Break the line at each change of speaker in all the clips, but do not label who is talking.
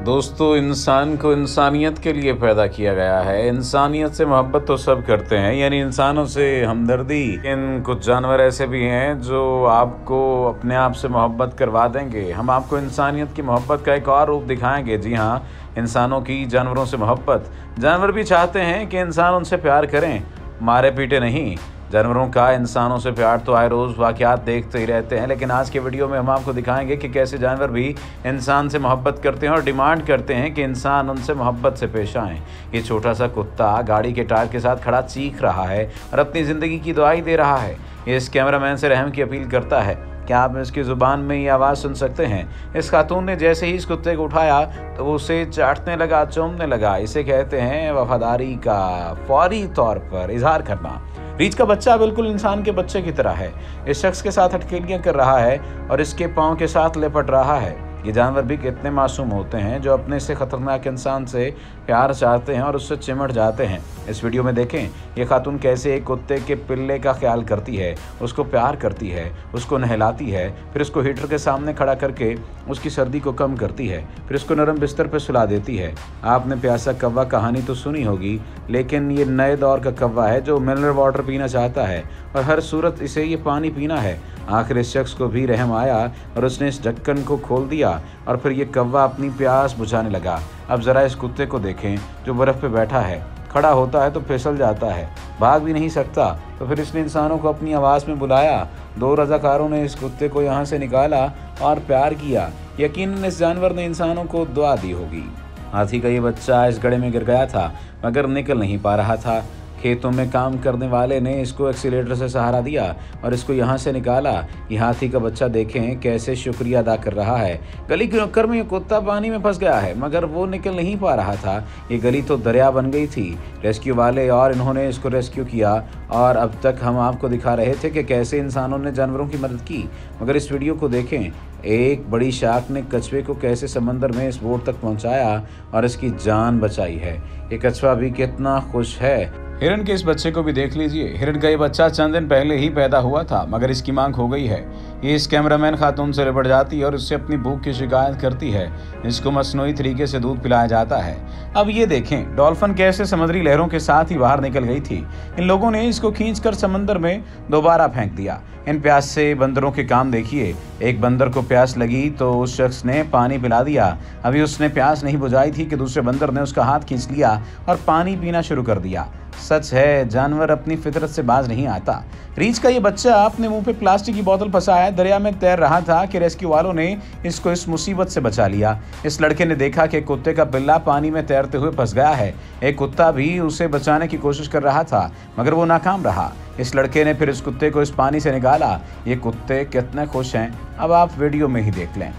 दोस्तों, इंसान को इंसानियत के लिए पैदा किया गया है। इंसानियत से मोहब्बत तो सब करते हैं, यानी इंसानों से हमदर्दी। इन कुछ जानवर ऐसे भी हैं जो आपको अपने आप से मोहब्बत करवा देंगे। हम आपको इंसानियत की मोहब्बत का एक और रूप दिखाएँगे। जी हाँ इंसानों की जानवरों से मोहब्बत। जानवर भी चाहते हैं कि इंसान उनसे प्यार करें। मारे पीटे नहीं। जानवरों का, इंसानों से प्यार तो आए रोज़ वाक़ात देखते ही रहते हैं, लेकिन आज के वीडियो में हम आपको दिखाएँगे कि कैसे जानवर भी इंसान से मोहब्बत करते हैं और डिमांड करते हैं कि इंसान उनसे मोहब्बत से पेश आएँ। ये छोटा सा कुत्ता गाड़ी के टायर के साथ खड़ा चीख रहा है और अपनी ज़िंदगी की दुआई दे रहा है। ये इस कैमरामैन से रहम की अपील करता है। क्या आप इसकी ज़ुबान में ये आवाज़ सुन सकते हैं? इस खातून ने जैसे ही इस कुत्ते को उठाया तो वो उसे चाटने लगा, चूमने लगा। इसे कहते हैं वफादारी का फौरी तौर पर इजहार करना। रीच का बच्चा बिल्कुल इंसान के बच्चे की तरह है। इस शख्स के साथ हटकेलियाँ कर रहा है और इसके पाँव के साथ लिपट रहा है। ये जानवर भी कितने मासूम होते हैं जो अपने से ख़तरनाक इंसान से प्यार चाहते हैं और उससे चिमट जाते हैं। इस वीडियो में देखें, ये खातून कैसे एक कुत्ते के पिल्ले का ख्याल करती है, उसको प्यार करती है, उसको नहलाती है, फिर उसको हीटर के सामने खड़ा करके उसकी सर्दी को कम करती है, फिर उसको नरम बिस्तर पर सुला देती है। आपने प्यासा कौवा कहानी तो सुनी होगी, लेकिन ये नए दौर का कौवा है जो मिनरल वाटर पीना चाहता है और हर सूरत इसे ये पानी पीना है। आखिर इस शख्स को भी रहम आया और उसने इस ढक्कन को खोल दिया और फिर ये कौवा अपनी प्यास बुझाने लगा। अब ज़रा इस कुत्ते को देखें, जो बर्फ़ पे बैठा है। खड़ा होता है तो फिसल जाता है। भाग भी नहीं सकता। तो फिर इसने इंसानों को अपनी आवाज़ में बुलाया। दो रजाकारों ने इस कुत्ते को यहाँ से निकाला और प्यार किया। यकीन इस जानवर ने इंसानों को दुआ दी होगी। हाथी का ये बच्चा इस गड़े में गिर गया था, मगर निकल नहीं पा रहा था। खेतों में काम करने वाले ने इसको एक्सीटर से सहारा दिया और इसको यहाँ से निकाला। ये हाथी का बच्चा देखें कैसे शुक्रिया अदा कर रहा है। गली के नक्कर में कुत्ता पानी में फंस गया है, मगर वो निकल नहीं पा रहा था। ये गली तो दरिया बन गई थी। रेस्क्यू वाले और इन्होंने इसको रेस्क्यू किया और अब तक हम आपको दिखा रहे थे कि कैसे इंसानों ने जानवरों की मदद की। मगर इस वीडियो को देखें, एक बड़ी शाख ने कछुए को कैसे समंदर में इस बोट तक पहुँचाया और इसकी जान बचाई है। ये कछुआ भी कितना खुश है। हिरण के इस बच्चे को भी देख लीजिए। हिरण का ये बच्चा चंद दिन पहले ही पैदा हुआ था, मगर इसकी मांग हो गई है। ये इस कैमरामैन खातून से लिपट जाती है और उससे अपनी भूख की शिकायत करती है इसको मसनू तरीके से दूध पिलाया जाता है। अब ये देखें, डॉल्फिन कैसे समुद्री लहरों के साथ ही बाहर निकल गई थी। इन लोगों ने इसको खींच कर समंदर में दोबारा फेंक दिया। इन प्यास से बंदरों के काम देखिए। एक बंदर को प्यास लगी तो उस शख्स ने पानी पिला दिया। अभी उसने प्यास नहीं बुझाई थी कि दूसरे बंदर ने उसका हाथ खींच लिया और पानी पीना शुरू कर दिया। सच है, जानवर अपनी फितरत से बाज नहीं आता। रीच का ये बच्चा अपने मुँह पे प्लास्टिक की बोतल फंसाया दरिया में तैर रहा था कि रेस्क्यू वालों ने इसको इस मुसीबत से बचा लिया। इस लड़के ने देखा कि कुत्ते का बिल्ला पानी में तैरते हुए फंस गया है। एक कुत्ता भी उसे बचाने की कोशिश कर रहा था, मगर वो नाकाम रहा। इस लड़के ने फिर इस कुत्ते को इस पानी से निकाला। ये कुत्ते कितने खुश हैं, अब आप वीडियो में ही देख लें।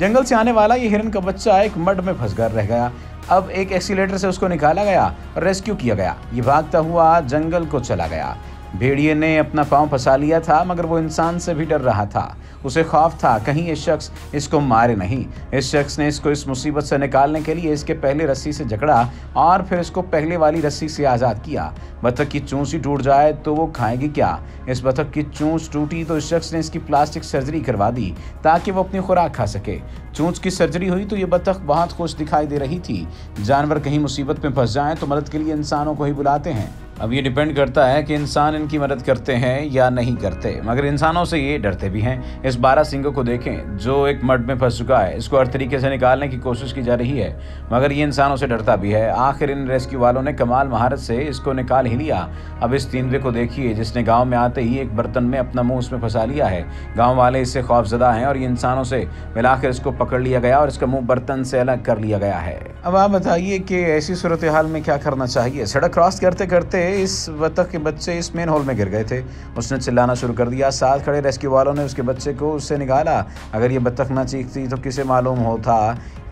जंगल से आने वाला ये हिरन का बच्चा एक मड में फंस कर रह गया। अब एक एक्सीटर से उसको निकाला गया और रेस्क्यू किया गया। ये भागता हुआ जंगल को चला गया। भेड़िए ने अपना पाँव फंसा लिया था, मगर वो इंसान से भी डर रहा था। उसे खौफ था, कहीं ये शख्स इसको मारे नहीं। इस शख्स ने इसको इस मुसीबत से निकालने के लिए इसके पहले रस्सी से जकड़ा और फिर इसको पहले वाली रस्सी से आज़ाद किया। बतख की ही टूट जाए तो वो खाएगी क्या? इस बतख की चूंच टूटी तो इस शख्स ने इसकी प्लास्टिक सर्जरी करवा दी, ताकि वो अपनी खुराक खा सके। चूंच की सर्जरी हुई तो ये बतख बहुत खुश दिखाई दे रही थी। जानवर कहीं मुसीबत में फंस जाएँ तो मदद के लिए इंसानों को ही बुलाते हैं। अब ये डिपेंड करता है कि इंसान इनकी मदद करते हैं या नहीं करते। मगर इंसानों से ये डरते भी हैं। इस बारह सिंगों को देखें, जो एक मड में फंस चुका है, इसको हर तरीके से निकालने की कोशिश की जा रही है। मगर ये इंसानों से डरता भी है। आखिर इन रेस्क्यू वालों ने कमाल महारत से इसको निकाल ही लिया। अब इस तीनवे को देखिए, जिसने गाँव में आते ही एक बर्तन में अपना मुँह उसमें फंसा लिया है। गाँव वाले इससे खौफजदा हैं और ये इंसानों से मिलाकर इसको पकड़ लिया गया और इसका मुँह बर्तन से अलग कर लिया गया है। अब आप बताइए कि ऐसी सूरत हाल में क्या करना चाहिए? सड़क क्रॉस करते करते इस बतख के बच्चे इस मेन हॉल में गिर गए थे। उसने चिल्लाना शुरू कर दिया। साथ खड़े रेस्क्यू वालों ने उसके बच्चे को उससे निकाला। अगर ये बतख ना चीखती तो किसे मालूम होता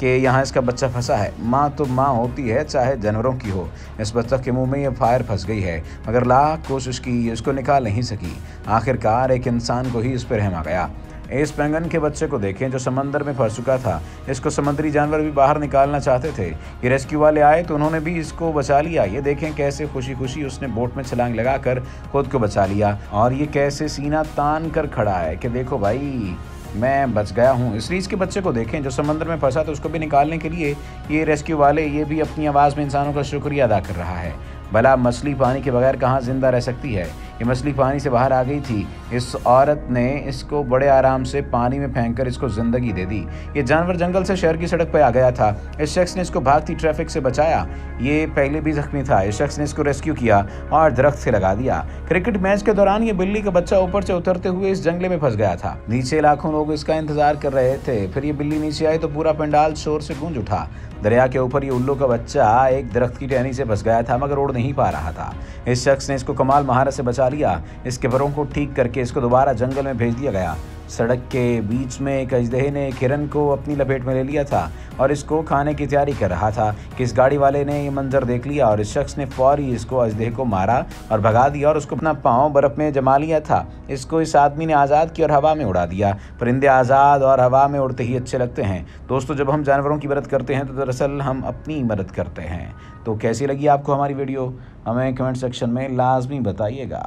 कि यहाँ इसका बच्चा फंसा है। माँ तो माँ होती है, चाहे जानवरों की हो। इस बतख के मुँह में ये फायर फंस गई है। मगर लाख कोशिश की, उसको निकाल नहीं सकी। आखिरकार एक इंसान को ही इस पर रहम गया। इस पेंगन के बच्चे को देखें जो समंदर में फंस चुका था। इसको समुद्री जानवर भी बाहर निकालना चाहते थे। ये रेस्क्यू वाले आए तो उन्होंने भी इसको बचा लिया। ये देखें कैसे खुशी खुशी उसने बोट में छलांग लगाकर खुद को बचा लिया। और ये कैसे सीना तान कर खड़ा है कि देखो भाई, मैं बच गया हूँ। इस रीछ के बच्चे को देखें जो समंदर में फंसा तो उसको भी निकालने के लिए ये रेस्क्यू वाले ये भी अपनी आवाज़ में इंसानों का शुक्रिया अदा कर रहा है। भला मछली पानी के बगैर कहाँ ज़िंदा रह सकती है? ये मछली पानी से बाहर आ गई थी। इस औरत ने इसको बड़े आराम से पानी में फेंक कर इसको ज़िंदगी दे दी। ये जानवर जंगल से शहर की सड़क पर आ गया था। इस शख्स ने इसको भागती ट्रैफ़िक से बचाया। ये पहले भी जख्मी था। इस शख्स ने इसको रेस्क्यू किया और दरख्त से लगा दिया। क्रिकेट मैच के दौरान ये बिल्ली का बच्चा ऊपर से उतरते हुए इस जंगले में फंस गया था। नीचे लाखों लोग इसका इंतज़ार कर रहे थे। फिर ये बिल्ली नीचे आई तो पूरा पंडाल शोर से गूंज उठा। दरिया के ऊपर ये उल्लू का बच्चा एक दरख्त की टहनी से फंस गया था, मगर उड़ नहीं पा रहा था। इस शख्स ने इसको कमाल महारत से बचा लिया। इसके बरों को ठीक करके इसको दोबारा जंगल में भेज दिया गया। सड़क के बीच में एक अजदहे ने हिरन को अपनी लपेट में ले लिया था और इसको खाने की तैयारी कर रहा था कि इस गाड़ी वाले ने ये मंजर देख लिया और इस शख्स ने फौरी इसको अजदहे को मारा और भगा दिया और उसको अपना पाँव बर्फ़ में जमा लिया था। इसको इस आदमी ने आज़ाद किया और हवा में उड़ा दिया। परिंदे आज़ाद और हवा में उड़ते ही अच्छे लगते हैं। दोस्तों, जब हम जानवरों की मदद करते हैं तो दरअसल हम अपनी मदद करते हैं। तो कैसी लगी आपको हमारी वीडियो? हमें कमेंट सेक्शन में लाजमी बताइएगा।